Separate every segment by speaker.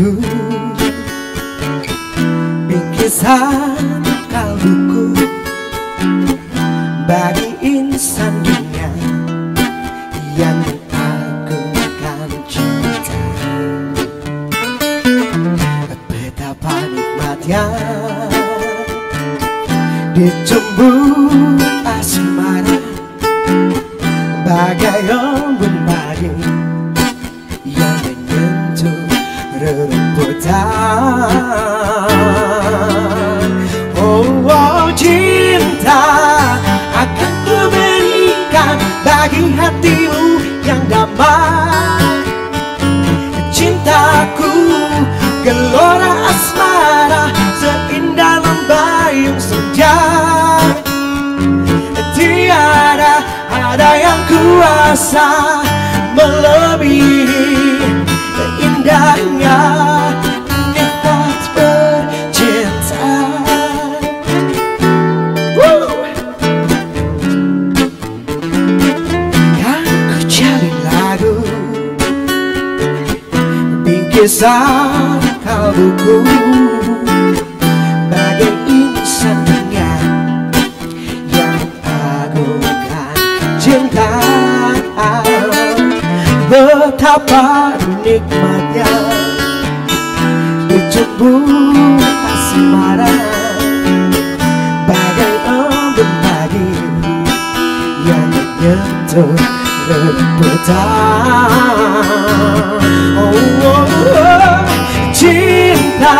Speaker 1: lagu Bingkisan kalbuku Bagi insan dunia Yang mengagungkan cinta. Betapa nikmatnya Dicumbu asmara Bagai embun pagi rerumputan Oh, oh cinta Akan ku Bagi hatimu yang damai. Cintaku Gelora asmara Seindah lembayung senja. Tiada ada yang kuasa Melebihi indahnya Nikmat bercinta! Yang ku cari lagu Bingkisan kalbuku Betapa nikmatnya Dicumbu asmara Bagai embun pagi Yang menyentuh rebutan oh, oh, oh, Cinta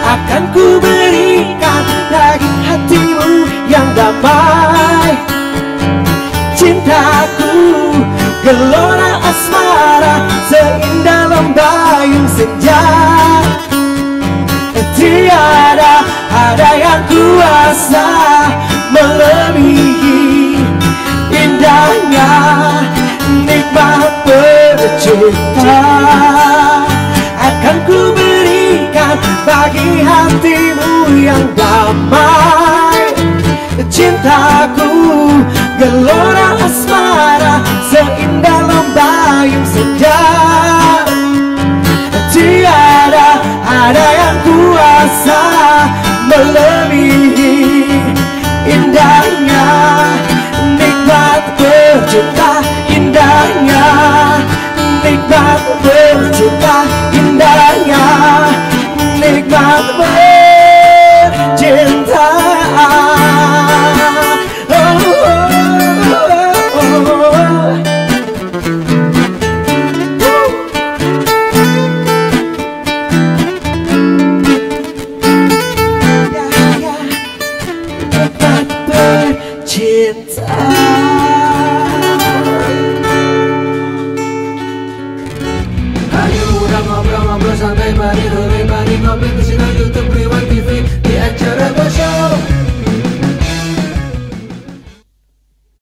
Speaker 1: akan ku berikan Bagi hatimu yang damai. Cintaku gelora asmara Seindah lembayung senja. Tiada ada yang kuasa Melebihi indahnya Nikmat bercinta Akan ku berikan bagi hatimu yang damai. Cintaku gelora asmara Seindah lembayung senja Tiada ada yang kuasa Melebihi indahnya. Nikmat bercinta indahnya. Nikmat bercinta indahnya. Nikmat bercinta